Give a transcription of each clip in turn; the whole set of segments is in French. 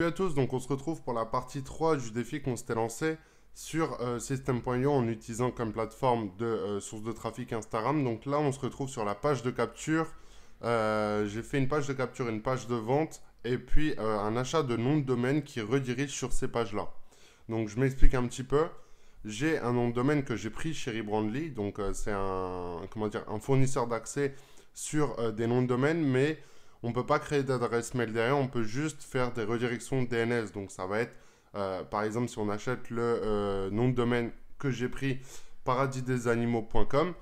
Salut à tous, donc on se retrouve pour la partie 3 du défi qu'on s'était lancé sur euh, System.io en utilisant comme plateforme de euh, source de trafic Instagram. Donc là, on se retrouve sur la page de capture. Euh, j'ai fait une page de capture, une page de vente et puis un achat de nom de domaine qui redirige sur ces pages-là. Donc je m'explique un petit peu. J'ai un nom de domaine que j'ai pris chez Rebrandly. Donc c'est un, un fournisseur d'accès sur des noms de domaine, mais on ne peut pas créer d'adresse mail derrière, on peut juste faire des redirections DNS. Donc ça va être, euh, par exemple, si on achète le euh, nom de domaine que j'ai pris, paradisdesanimaux.com,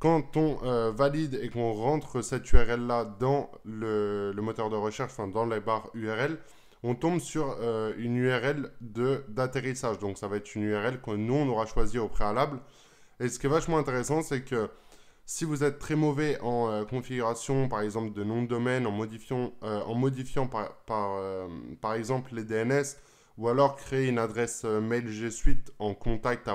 quand on euh, valide et qu'on rentre cette URL-là dans le, moteur de recherche, enfin dans les barres URL, on tombe sur une URL d'atterrissage. Donc ça va être une URL que nous, on aura choisi au préalable. Et ce qui est vachement intéressant, c'est que si vous êtes très mauvais en euh, configuration, par exemple, de nom de domaine, en modifiant, euh, en modifiant par, euh, par, exemple les DNS, ou alors créer une adresse mail G Suite en contact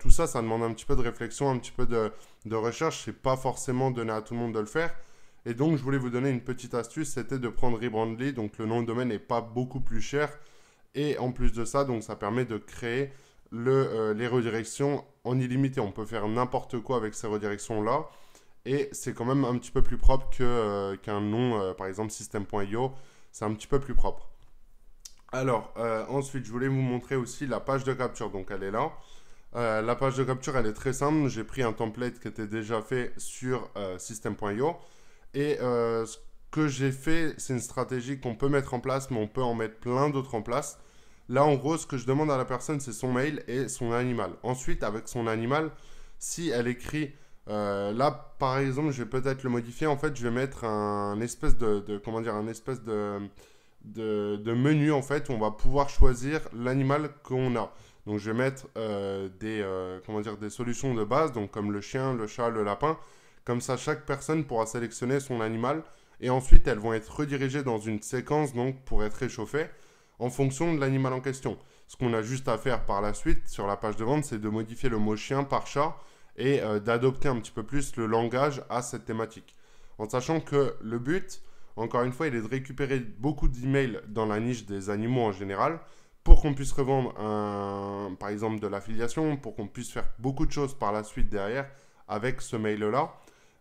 tout ça, ça demande un petit peu de réflexion, un petit peu de, de recherche. C'est pas forcément donné à tout le monde de le faire. Et donc, je voulais vous donner une petite astuce, c'était de prendre Rebrandly. Donc, le nom de domaine n'est pas beaucoup plus cher. Et en plus de ça, donc ça permet de créer le, les redirections en illimité. On peut faire n'importe quoi avec ces redirections-là. Et c'est quand même un petit peu plus propre euh, qu'un nom, euh, par exemple system.io. C'est un petit peu plus propre. Alors, euh, ensuite, je voulais vous montrer aussi la page de capture. Donc, elle est là. la page de capture, elle est très simple. J'ai pris un template qui était déjà fait sur system.io. Et ce que j'ai fait, c'est une stratégie qu'on peut mettre en place, mais on peut en mettre plein d'autres en place. Là, en gros, ce que je demande à la personne, c'est son mail et son animal. Ensuite, avec son animal, si elle écrit, euh, là, par exemple, je vais peut-être le modifier. En fait, je vais mettre un espèce de, comment dire, un espèce de, de, menu, en fait, où on va pouvoir choisir l'animal qu'on a. Donc, je vais mettre euh, des, euh, comment dire, des solutions de base, donc comme le chien, le chat, le lapin. Comme ça, chaque personne pourra sélectionner son animal. Et ensuite, elles vont être redirigées dans une séquence donc, pour être réchauffées en fonction de l'animal en question. Ce qu'on a juste à faire par la suite sur la page de vente, c'est de modifier le mot chien par chat et euh, d'adopter un petit peu plus le langage à cette thématique. En sachant que le but, encore une fois, il est de récupérer beaucoup d'emails dans la niche des animaux en général pour qu'on puisse revendre un, par exemple de l'affiliation, pour qu'on puisse faire beaucoup de choses par la suite derrière avec ce mail-là.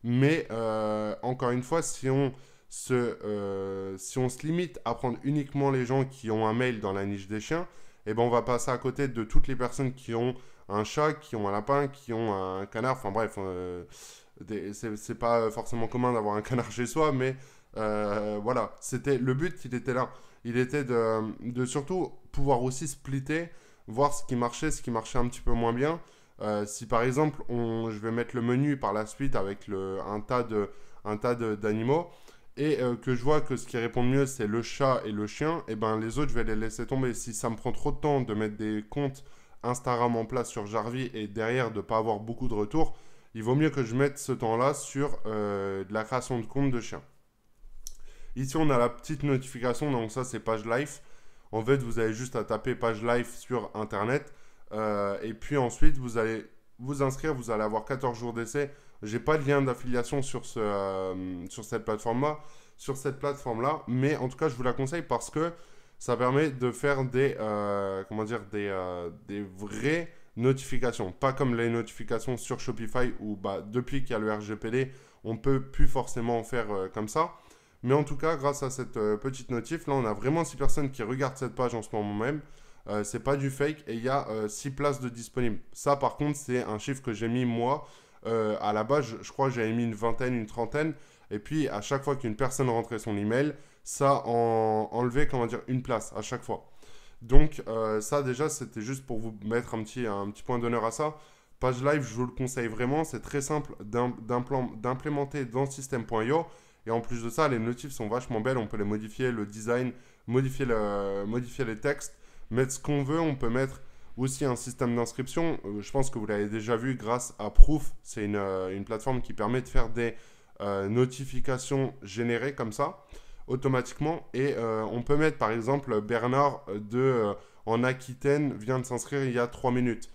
Mais euh, encore une fois, si on euh, si on se limite à prendre uniquement les gens qui ont un mail dans la niche des chiens, eh ben on va passer à côté de toutes les personnes qui ont un chat, qui ont un lapin, qui ont un canard. Enfin bref, euh, c'est pas forcément commun d'avoir un canard chez soi, mais euh, voilà, c'était le but, il était là. Il était de, surtout pouvoir aussi splitter, voir ce qui marchait, ce qui marchait un petit peu moins bien. si par exemple, je vais mettre le menu par la suite avec un tas d'animaux, et euh, que je vois que ce qui répond mieux c'est le chat et le chien, et eh ben les autres je vais les laisser tomber. Si ça me prend trop de temps de mettre des comptes Instagram en place sur Jarvis et derrière de pas avoir beaucoup de retours, il vaut mieux que je mette ce temps-là sur euh, la création de compte de chien. Ici on a la petite notification, donc ça c'est page live. En fait vous avez juste à taper page live sur internet euh, et puis ensuite vous allez vous inscrire, vous allez avoir 14 jours d'essai j'ai pas de lien d'affiliation sur, ce, euh, sur cette plateforme-là, sur cette plateforme-là, mais en tout cas, je vous la conseille parce que ça permet de faire des, euh, comment dire, des, euh, des vraies notifications, pas comme les notifications sur Shopify où bah, depuis qu'il y a le RGPD, on peut plus forcément en faire comme ça. Mais en tout cas, grâce à cette petite notif, là, on a vraiment 6 personnes qui regardent cette page en ce moment même. c'est pas du fake et il y a 6 places de disponibles. Ça, par contre, c'est un chiffre que j'ai mis moi euh, à la base, je, crois que j'avais mis une vingtaine, une trentaine. Et puis, à chaque fois qu'une personne rentrait son email, ça en, enlevait, comment dire, une place à chaque fois. Donc, euh, ça, déjà, c'était juste pour vous mettre un petit, un petit point d'honneur à ça. Page live, je vous le conseille vraiment. C'est très simple d'implémenter dans système.io. Et en plus de ça, les notifs sont vachement belles. On peut les modifier, le design, modifier, le, modifier les textes, mettre ce qu'on veut. On peut mettre aussi un système d'inscription. Euh, je pense que vous l'avez déjà vu grâce à Proof. C'est une, euh, une, plateforme qui permet de faire des euh, notifications générées comme ça, automatiquement. Et on peut mettre par exemple Bernard de, en Aquitaine vient de s'inscrire il y a 3 minutes.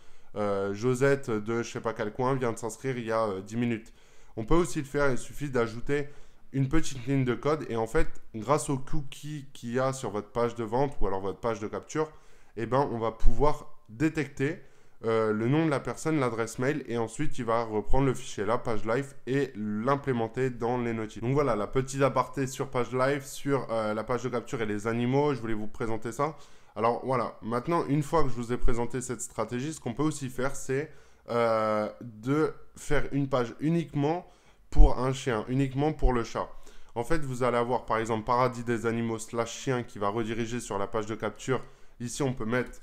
Josette de je sais pas quel coin vient de s'inscrire il y a 10 minutes. On peut aussi le faire, il suffit d'ajouter une petite ligne de code et en fait, grâce au cookie qu'il y a sur votre page de vente ou alors votre page de capture, eh ben, on va pouvoir détecter euh, le nom de la personne, l'adresse mail, et ensuite il va reprendre le fichier là, page live, et l'implémenter dans les notifs. Donc voilà, la petite aparté sur page live, sur euh, la page de capture et les animaux, je voulais vous présenter ça. Alors voilà, maintenant, une fois que je vous ai présenté cette stratégie, ce qu'on peut aussi faire, c'est euh, de faire une page uniquement pour un chien, uniquement pour le chat. En fait, vous allez avoir par exemple Paradis des animaux slash chien qui va rediriger sur la page de capture. Ici, on peut mettre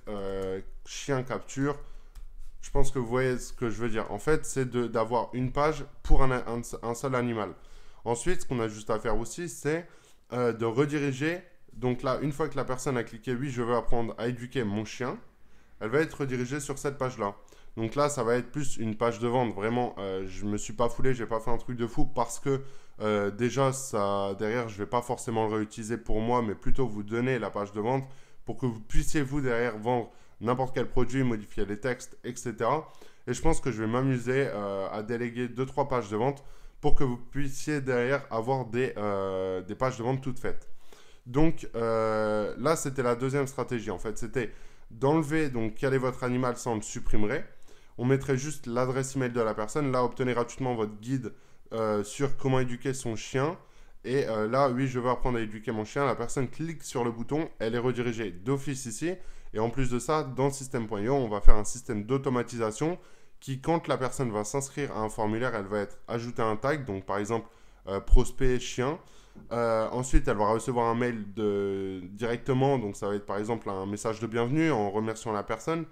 chien capture je pense que vous voyez ce que je veux dire. En fait, c'est d'avoir une page pour un, seul animal. Ensuite, ce qu'on a juste à faire aussi, c'est euh, de rediriger. Donc là, une fois que la personne a cliqué oui, je veux apprendre à éduquer mon chien, elle va être redirigée sur cette page-là. Donc là, ça va être plus une page de vente. Vraiment, euh, je ne me suis pas foulé, je n'ai pas fait un truc de fou parce que euh, déjà, ça, derrière, je ne vais pas forcément le réutiliser pour moi, mais plutôt vous donner la page de vente pour que vous puissiez, vous, derrière, vendre n'importe quel produit, modifier les textes, etc. Et je pense que je vais m'amuser euh, à déléguer 2-3 pages de vente pour que vous puissiez derrière avoir des, euh, des pages de vente toutes faites. Donc euh, là, c'était la deuxième stratégie. En fait, c'était d'enlever donc quel est votre animal, ça on le supprimerait. On mettrait juste l'adresse email de la personne. Là, obtenez gratuitement votre guide sur comment éduquer son chien. Et là, oui, je veux apprendre à éduquer mon chien. La personne clique sur le bouton, elle est redirigée d'office ici. Et en plus de ça, dans système.io, on va faire un système d'automatisation qui, quand la personne va s'inscrire à un formulaire, elle va être ajoutée à un tag, donc par exemple euh, prospect chien. Euh, ensuite, elle va recevoir un mail directement, donc ça va être par exemple un message de bienvenue en remerciant la personne.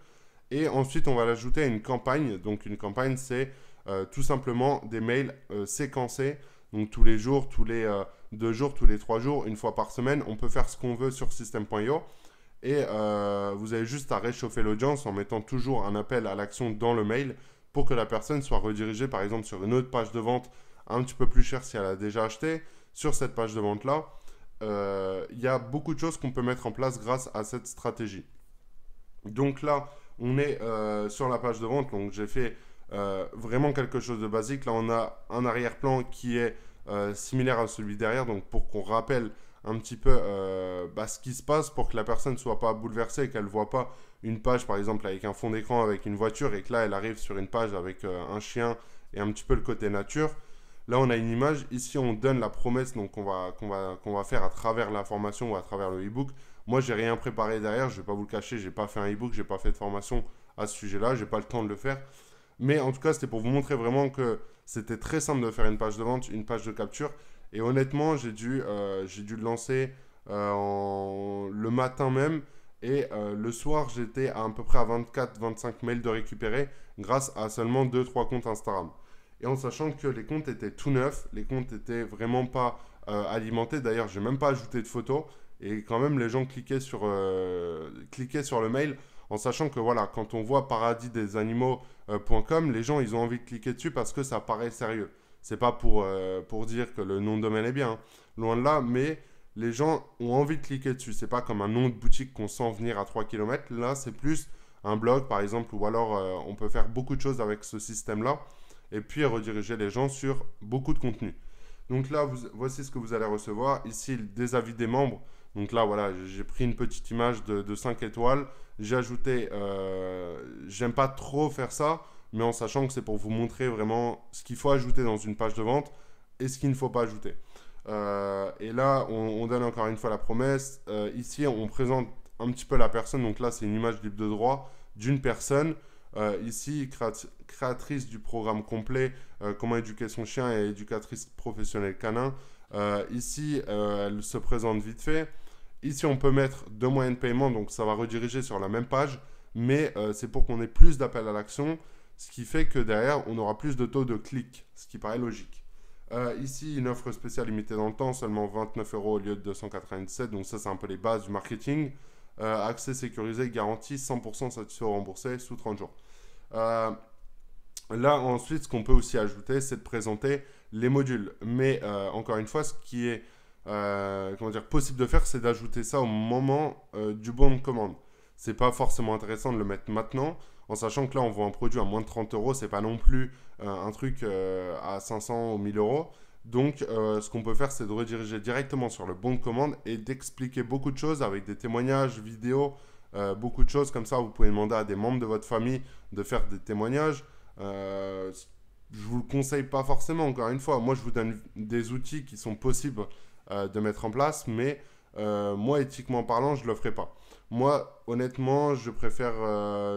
Et ensuite, on va l'ajouter à une campagne. Donc une campagne, c'est euh, tout simplement des mails séquencés. Donc tous les jours, tous les deux jours, tous les trois jours, une fois par semaine. On peut faire ce qu'on veut sur système.io. Et euh, vous avez juste à réchauffer l'audience en mettant toujours un appel à l'action dans le mail pour que la personne soit redirigée par exemple sur une autre page de vente un petit peu plus chère si elle a déjà acheté. Sur cette page de vente-là, euh, il y a beaucoup de choses qu'on peut mettre en place grâce à cette stratégie. Donc là, on est euh, sur la page de vente. Donc j'ai fait vraiment quelque chose de basique. Là, on a un arrière-plan qui est similaire à celui derrière. Donc pour qu'on rappelle un petit peu euh, bah, ce qui se passe pour que la personne ne soit pas bouleversée et qu'elle ne voit pas une page, par exemple, avec un fond d'écran avec une voiture et que là, elle arrive sur une page avec euh, un chien et un petit peu le côté nature. Là, on a une image. Ici, on donne la promesse qu'on va, va, va faire à travers l'information ou à travers le e-book. Moi, j'ai rien préparé derrière. Je ne vais pas vous le cacher. Je n'ai pas fait un e-book. Je n'ai pas fait de formation à ce sujet-là. Je n'ai pas le temps de le faire. Mais en tout cas, c'était pour vous montrer vraiment que c'était très simple de faire une page de vente, une page de capture et honnêtement, j'ai dû, euh, dû le lancer euh, le matin même. Et euh, le soir, j'étais à, à peu près à 24-25 mails de récupérer grâce à seulement 2-3 comptes Instagram. Et en sachant que les comptes étaient tout neufs, les comptes étaient vraiment pas alimentés. D'ailleurs, j'ai même pas ajouté de photos. Et quand même, les gens cliquaient sur, cliquaient sur le mail en sachant que voilà, quand on voit paradisdesanimaux.com, les gens, ils ont envie de cliquer dessus parce que ça paraît sérieux. C'est pas pour, euh, dire que le nom de domaine est bien, hein. loin de là, mais les gens ont envie de cliquer dessus. C'est pas comme un nom de boutique qu'on sent venir à 3 km. Là, c'est plus un blog, par exemple, ou alors euh, on peut faire beaucoup de choses avec ce système-là et puis rediriger les gens sur beaucoup de contenu. Donc là, voici ce que vous allez recevoir. Ici, des avis des membres. Donc là, voilà, j'ai pris une petite image de, 5 étoiles. J'ai ajouté, euh, j'aime pas trop faire ça, mais en sachant que c'est pour vous montrer vraiment ce qu'il faut ajouter dans une page de vente et ce qu'il ne faut pas ajouter. Euh, et là, on, donne encore une fois la promesse. Euh, ici, on présente un petit peu la personne. Donc là, c'est une image libre de droit d'une personne. Ici, créatrice du programme complet Comment éduquer son chien et éducatrice professionnelle canin. Ici, elle se présente vite fait. Ici, on peut mettre deux moyens de paiement. Donc, ça va rediriger sur la même page. Mais c'est pour qu'on ait plus d'appels à l'action ce qui fait que derrière, on aura plus de taux de clic, ce qui paraît logique. Euh, ici, une offre spéciale limitée dans le temps, seulement 29 euros au lieu de 297. Donc ça, c'est un peu les bases du marketing. Euh, accès sécurisé, garantie, 100% satisfait ou remboursé sous 30 jours. Euh, là, ensuite, ce qu'on peut aussi ajouter, c'est de présenter les modules. Mais encore une fois, ce qui est comment dire, possible de faire, c'est d'ajouter ça au moment du bon de commande. C'est pas forcément intéressant de le mettre maintenant en sachant que là, on vend un produit à moins de 30 euros, c'est pas non plus euh, un truc euh, à 500 ou 1000 euros. Donc, euh, ce qu'on peut faire, c'est de rediriger directement sur le bon de commande et d'expliquer beaucoup de choses avec des témoignages, vidéos, euh, beaucoup de choses comme ça. Vous pouvez demander à des membres de votre famille de faire des témoignages. Euh, je vous le conseille pas forcément, encore une fois. Moi, je vous donne des outils qui sont possibles de mettre en place, mais moi, éthiquement parlant, je ne le ferai pas. Moi, honnêtement, je préfère,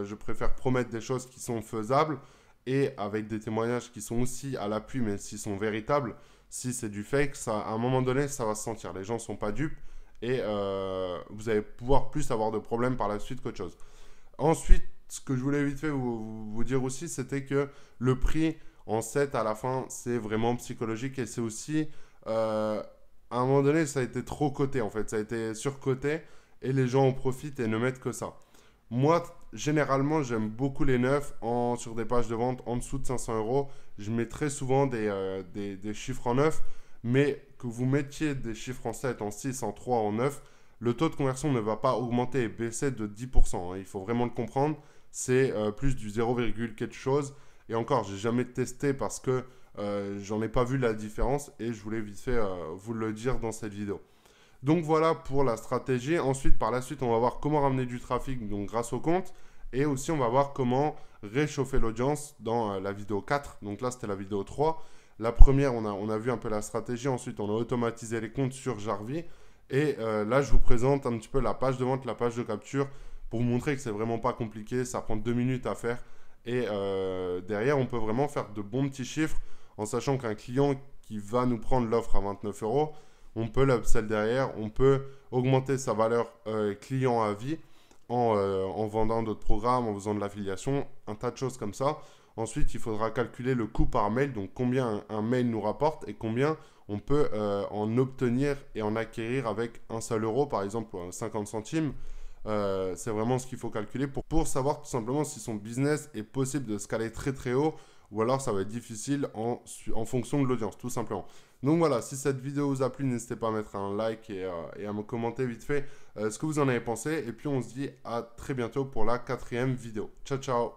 je préfère promettre des choses qui sont faisables et avec des témoignages qui sont aussi à l'appui, mais s'ils sont véritables, si c'est du fake, à un moment donné, ça va se sentir. Les gens sont pas dupes et euh, vous allez pouvoir plus avoir de problèmes par la suite qu'autre chose. Ensuite, ce que je voulais vite fait vous, dire aussi, c'était que le prix en 7 à la fin, c'est vraiment psychologique et c'est aussi, euh, à un moment donné, ça a été trop coté en fait, ça a été surcoté et les gens en profitent et ne mettent que ça. Moi, généralement, j'aime beaucoup les neufs en, sur des pages de vente en dessous de 500 euros. Je mets très souvent euh, des, des, chiffres en neuf, mais que vous mettiez des chiffres en 7, en 6, en 3, en 9, le taux de conversion ne va pas augmenter et baisser de 10%. Hein. Il faut vraiment le comprendre. C'est euh, plus du 0, quelque chose. Et encore, j'ai jamais testé parce que euh, j'en ai pas vu la différence et je voulais vite fait vous le dire dans cette vidéo. Donc voilà pour la stratégie. Ensuite, par la suite, on va voir comment ramener du trafic donc grâce au compte. Et aussi, on va voir comment réchauffer l'audience dans euh, la vidéo 4. Donc là, c'était la vidéo 3. La première, on a, on a vu un peu la stratégie. Ensuite, on a automatisé les comptes sur Jarvis. Et euh, là, je vous présente un petit peu la page de vente, la page de capture pour vous montrer que c'est vraiment pas compliqué. Ça prend deux minutes à faire. Et euh, derrière, on peut vraiment faire de bons petits chiffres en sachant qu'un client qui va nous prendre l'offre à 29 euros, on peut l'upsell derrière, on peut augmenter sa valeur euh, client à vie euh, en, vendant d'autres programmes, en faisant de l'affiliation, un tas de choses comme ça. Ensuite, il faudra calculer le coût par mail, donc combien un, mail nous rapporte et combien on peut en obtenir et en acquérir avec un seul euro, par exemple 50 centimes. C'est vraiment ce qu'il faut calculer pour, savoir tout simplement si son business est possible de scaler très très haut ou alors ça va être difficile en, en fonction de l'audience, tout simplement. Donc voilà, si cette vidéo vous a plu, n'hésitez pas à mettre un like et, euh, à me commenter vite fait euh, ce que vous en avez pensé. Et puis on se dit à très bientôt pour la quatrième vidéo. Ciao ciao